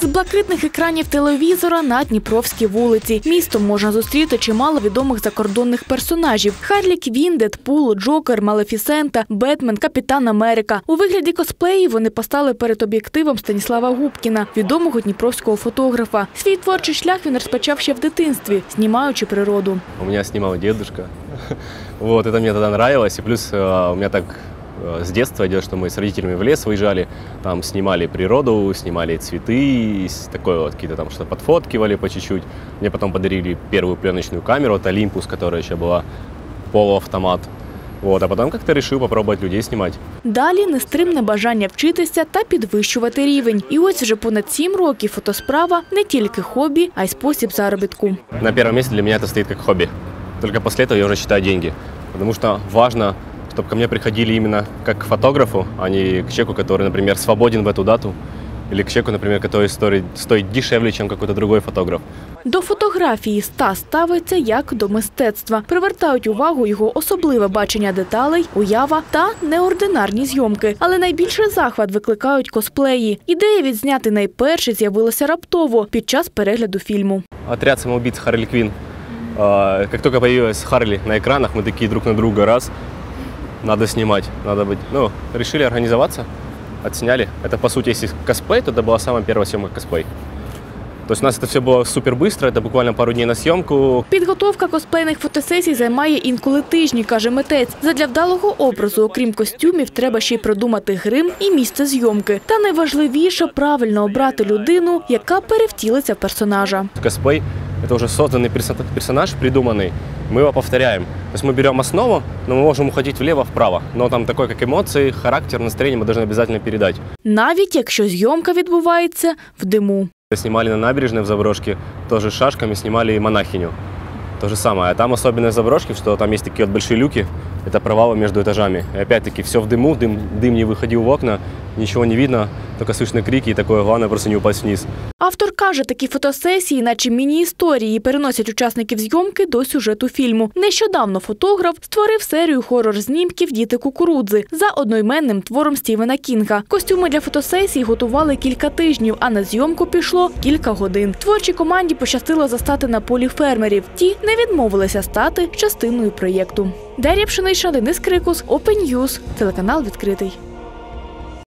З блакитних екранів телевізора на Дніпровській вулиці. Містом можна зустріти чимало відомих закордонних персонажів: Харлі Квін, Дедпул, Джокер, Малефісента, Бетмен, Капітан Америка. У вигляді косплеїв вони постали перед об'єктивом Станіслава Губкіна, відомого дніпровського фотографа. Свій творчий шлях він розпочав ще в дитинстві, знімаючи природу. У меня снимал дедушка. Вот, это мне тогда нравилось. И плюс э, у меня так э, с детства идет, что мы с родителями в лес выезжали, там снимали природу, снимали цветы, и с- такое вот, какие-то там что-то подфоткивали по чуть-чуть. Мне потом подарили первую пленочную камеру, от Олимпус, которая еще была полуавтомат. Вот, а потом как-то решил попробовать людей снимать. Далі нестримне бажання вчитися та підвищувати рівень. І ось вже понад сім років фотосправа не тільки хобі, а й спосіб заробітку. На первом месте для меня это стоит как хобби. Только после этого я уже считаю деньги. Потому что важно, чтобы ко мне приходили именно как к фотографу, а не к человеку, который, например, свободен в эту дату. Или к человеку, например, который стоит, стоит дешевле, чем какой-то другой фотограф. До фотографії Стас ставиться як до мистецтва. Привертають увагу його особливе бачення деталей, уява та неординарні зйомки. Але найбільший захват викликають косплеї. Ідея відзняти найперший з'явилася раптово під час перегляду фільму. Отряд самоубийц Харли Квин. Как только появилась Харли на экранах, мы такие друг на друга раз. Надо снимать, надо быть. Ну, решили организоваться, отсняли. Это, по сути, если косплей, то это была самая первая съемка косплей. То есть у нас это все было супер быстро, это буквально пару дней на съемку. Підготовка косплейних фотосесій займає інколи тижні, каже митець. Задля вдалого образу, окрім костюмів, треба ще й продумати грим і місце зйомки. Та найважливіше правильно обрати людину, яка перевтілиться в персонажа. Косплей – это уже созданный персо- персонаж, придуманный. Мы его повторяем. То есть мы берем основу, но мы можем уходить влево-вправо. Но там такой, как эмоции, характер, настроение мы должны обязательно передать. Навіть якщо зйомка відбувається в диму. Снимали на набережной в Заброшке, тоже с шашками снимали монахиню. То же самое. А там особенность Заброшки, что там есть такие вот большие люки, это провалы между этажами. И опять-таки все в дыму, дым, дым не выходил в окна, ничего не видно, только слышны крики, и такое главное просто не упасть вниз. Автор каже, такі фотосесії, наче міні-історії, переносять учасників зйомки до сюжету фільму. Нещодавно фотограф створив серію хорор-знімків Діти кукурудзи за одноіменним твором Стівена Кінга. Костюми для фотосесій готували кілька тижнів, а на зйомку пішло кілька годин. Творчій команді пощастило застати на полі фермерів. Ті не відмовилися стати частиною проєкту. Дар'я Пшенична, Денис Крикус, Open телеканал відкритий.